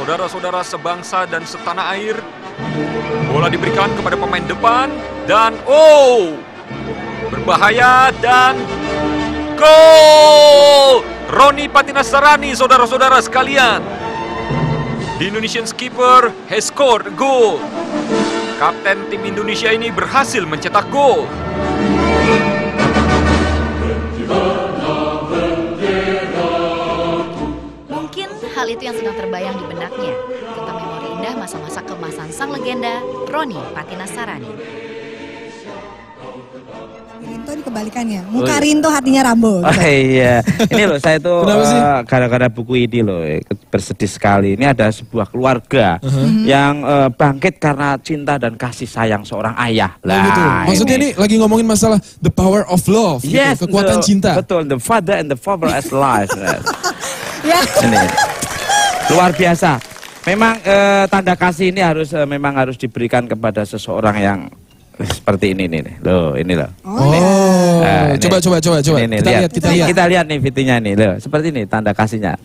saudara-saudara sebangsa dan setanah air. Bola diberikan kepada pemain depan dan oh berbahaya dan gol! Roni Patinasarani saudara-saudara sekalian. The Indonesian skipper has scored a goal. Kapten tim Indonesia ini berhasil mencetak gol. Hal itu yang sedang terbayang di benaknya tentang memori indah masa-masa kemasan sang legenda Roni Patinasarani. Rinto ini kebalikannya. Muka Oh, iya. Rinto hatinya Rambo. Oh iya, ini loh saya tuh eh, gara-gara buku ini loh eh, bersedih sekali. Ini ada sebuah keluarga Uh-huh. yang eh, bangkit karena cinta dan kasih sayang seorang ayah. Oh gitu. Maksudnya ini lagi ngomongin masalah the power of love, gitu, Yes, kekuatan the- cinta. Betul, the father and the father as life. Yes. Ya. ini luar biasa. Memang eh, tanda kasih ini harus eh, memang harus diberikan kepada seseorang yang seperti ini nih. Loh, ini loh. Oh, Nah, ini. coba coba coba coba. Ini, nih, kita lihat, kita Nih, lihat. Kita lihat nih videonya nih, loh. Seperti ini tanda kasihnya.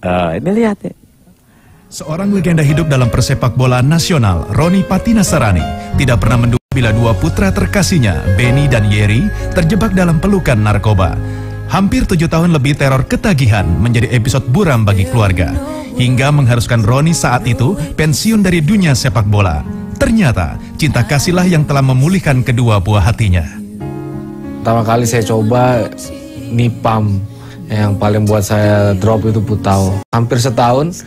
Eh, ini lihat ya. Seorang legenda hidup dalam persepak bola nasional, Roni Patinasarani, tidak pernah menduga bila dua putra terkasihnya, Benny dan Yeri, terjebak dalam pelukan narkoba. Hampir tujuh tahun lebih teror ketagihan menjadi episode buram bagi keluarga, hingga mengharuskan Roni saat itu pensiun dari dunia sepak bola. Ternyata, cinta kasihlah yang telah memulihkan kedua buah hatinya. Pertama kali saya coba nipam yang paling buat saya drop itu putau. Hampir setahun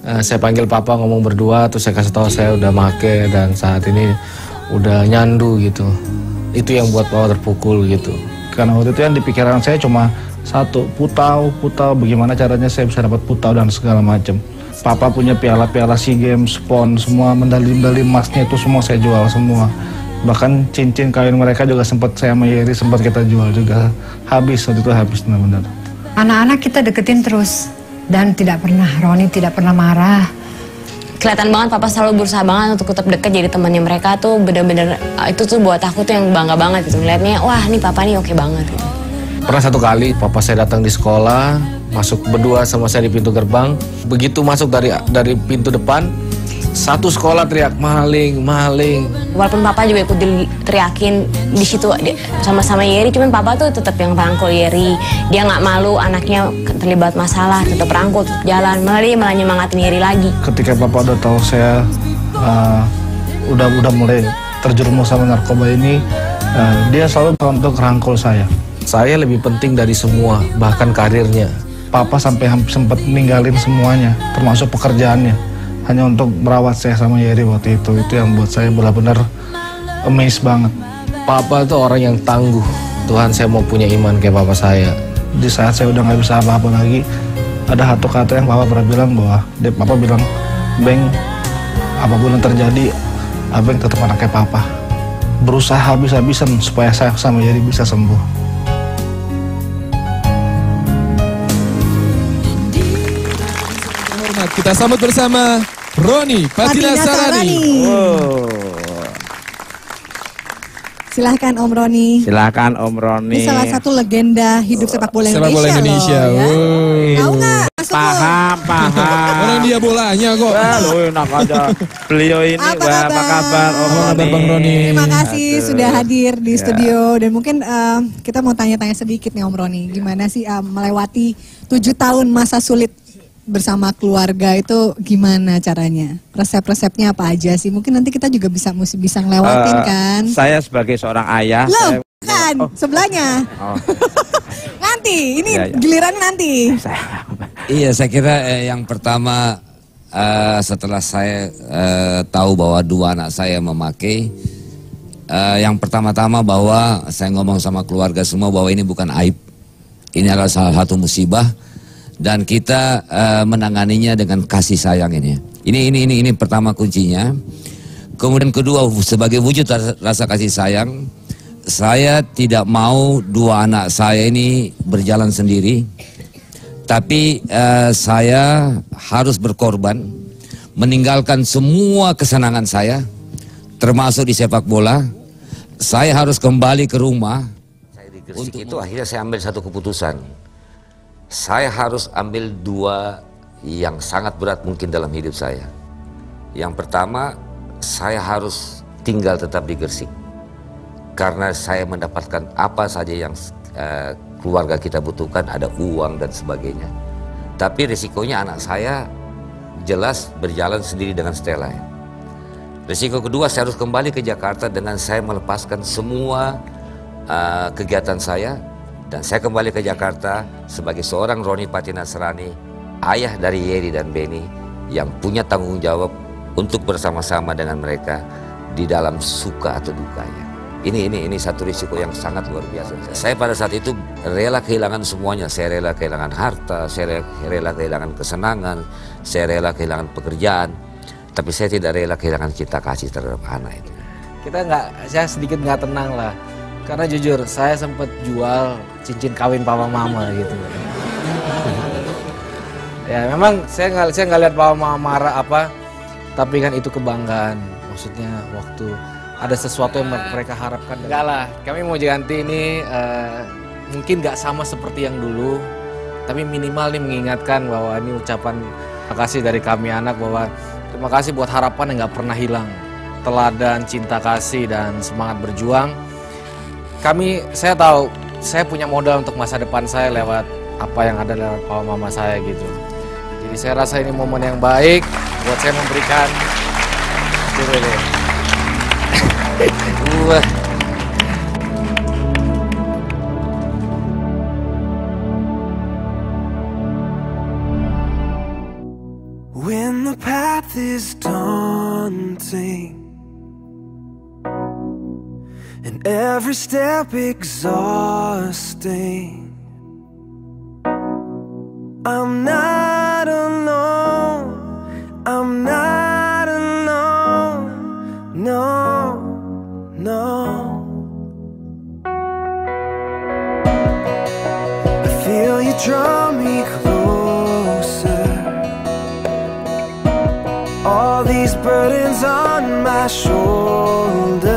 eh, saya panggil papa ngomong berdua terus saya kasih tahu saya udah make dan saat ini udah nyandu gitu. Itu yang buat papa terpukul gitu. Karena waktu itu yang di pikiran saya cuma satu, putau, putau, bagaimana caranya saya bisa dapat putau dan segala macam. Papa punya piala-piala SEA Games, PON, semua medali-medali emasnya itu semua saya jual semua. Bahkan cincin kawin mereka juga sempat saya sama Yeri sempat kita jual juga. Habis waktu itu habis benar-benar. Anak-anak kita deketin terus dan tidak pernah Roni tidak pernah marah. Kelihatan banget papa selalu berusaha banget untuk tetap deket jadi temannya mereka tuh bener-bener uh, itu tuh buat aku tuh yang bangga banget gitu ngeliatnya wah nih papa nih oke banget gitu. Pernah satu kali papa saya datang di sekolah, masuk berdua sama saya di pintu gerbang. Begitu masuk dari dari pintu depan, satu sekolah teriak maling, maling. walaupun papa juga ikut teriakin di situ sama-sama Yeri cuman papa tuh tetap yang rangkul Yeri dia nggak malu anaknya terlibat masalah tetap rangkul tetap jalan malah dia malah nyemangatin Yeri lagi Ketika Papa udah tahu saya uh, udah udah mulai terjerumus sama narkoba ini, uh, dia selalu untuk rangkul saya. Saya lebih penting dari semua, bahkan karirnya. Papa sampai hampir sempat ninggalin semuanya, termasuk pekerjaannya, hanya untuk merawat saya sama Yeri waktu itu. Itu yang buat saya benar-benar amazed banget. Papa tuh orang yang tangguh. Tuhan saya mau punya iman kayak papa saya. Di saat saya udah nggak bisa apa-apa lagi, ada satu kata yang Papa pernah bilang bahwa dia Papa bilang, Beng, apa pun yang terjadi, Abeng tetap anaknya Papa. Berusaha habis-habisan supaya saya sama Yeri bisa sembuh. Hormat kita sambut bersama Roni Patinasarani. Oh. Silahkan Om Roni. Silakan Om Roni. Ini salah satu legenda hidup sepak bola Sepak Indonesia, bola Indonesia. loh, ya. Tahu nggak? Paham, paham. Orang dia bolanya kok. Wah, lu enak aja. Beliau ini Apa wah, apa kabar? Om Apa kabar, Roni? Bang Roni? Terima kasih Aduh. sudah hadir di Ya. studio dan mungkin eh, kita mau tanya-tanya sedikit nih Om Roni, gimana sih eh, melewati tujuh tahun masa sulit bersama keluarga itu gimana caranya? Resep-resepnya apa aja sih? Mungkin nanti kita juga bisa mesti bisa ngelewatin Eh, kan? Saya sebagai seorang ayah. Loh, saya- kan sebelahnya. Oh, Nanti, ini Iya, iya. giliran nanti. saya- Iya, saya kira eh, yang pertama eh, setelah saya eh, tahu bahwa dua anak saya memakai, eh, yang pertama-tama bahwa saya ngomong sama keluarga semua bahwa ini bukan aib, ini adalah salah satu musibah dan kita eh, menanganinya dengan kasih sayang ini. Ini ini ini ini pertama kuncinya. Kemudian kedua sebagai wujud rasa- kasih sayang, saya tidak mau dua anak saya ini berjalan sendiri. Tapi eh, saya harus berkorban, meninggalkan semua kesenangan saya, termasuk di sepak bola. Saya harus kembali ke rumah. Saya di Gresik itu akhirnya saya ambil satu keputusan. Saya harus ambil dua yang sangat berat mungkin dalam hidup saya. Yang pertama, saya harus tinggal tetap di Gersik. Karena saya mendapatkan apa saja yang uh, keluarga kita butuhkan, ada uang dan sebagainya. Tapi risikonya anak saya jelas berjalan sendiri dengan Stella. Ya. Risiko kedua saya harus kembali ke Jakarta dengan saya melepaskan semua uh, kegiatan saya dan saya kembali ke Jakarta sebagai seorang Roni Patina Serani, ayah dari Yeri dan Beni yang punya tanggung jawab untuk bersama-sama dengan mereka di dalam suka atau dukanya. Ini ini ini satu risiko yang sangat luar biasa. Saya pada saat itu rela kehilangan semuanya. Saya rela kehilangan harta, saya rela kehilangan kesenangan, saya rela kehilangan pekerjaan. Tapi saya tidak rela kehilangan cinta kasih terhadap anak itu. Kita nggak, saya sedikit nggak tenang lah. Karena jujur, saya sempat jual cincin kawin papa mama gitu. ya memang saya nggak saya nggak lihat papa mama marah apa, tapi kan itu kebanggaan. Maksudnya waktu ada sesuatu yang mereka harapkan. Enggak lah, kami mau ganti ini uh, mungkin nggak sama seperti yang dulu, tapi minimal nih mengingatkan bahwa ini ucapan terima kasih dari kami anak bahwa terima kasih buat harapan yang nggak pernah hilang, teladan, cinta kasih dan semangat berjuang. Kami, saya tahu, saya punya modal untuk masa depan saya lewat apa yang ada lewat papa mama saya gitu. Jadi saya rasa ini momen yang baik buat saya memberikan. Coba deh. and every step exhausting, I'm not alone. I'm not alone. No no. I feel you draw me closer. All these burdens on my shoulder.